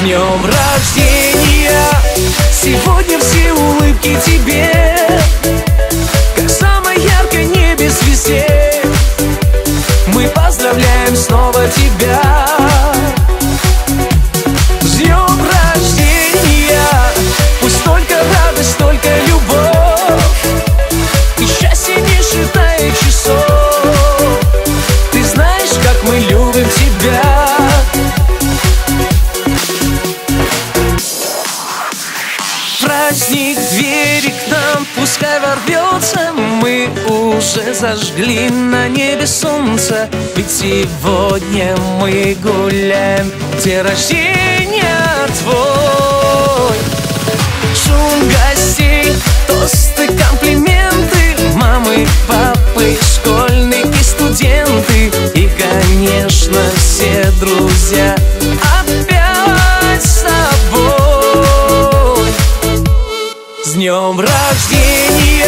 днем рождения. Сегодня все улыбки тебе пускай ворвется Мы уже зажгли на небе солнце. Ведь сегодня мы гуляем День рождения твой днем рождения.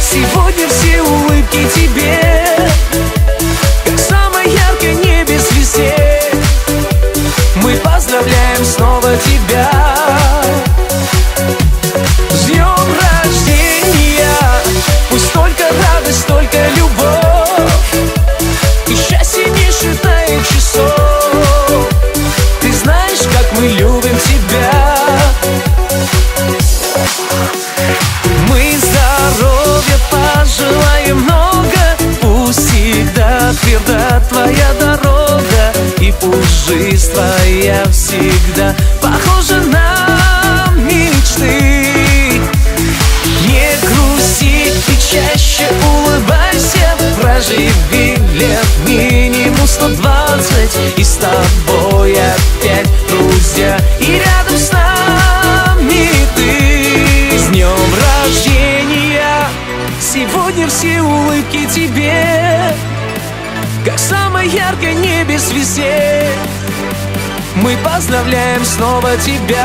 Сегодня все улыбки тебе пожелаем много Пусть всегда тверда твоя дорога И пусть жизнь твоя всегда похожа на мечты. Не грусти и чаще улыбайся Проживи лет минимум 120 И с тобой опять друзья И Все улыбки тебе Как самой яркой небе звезде Мы поздравляем снова тебя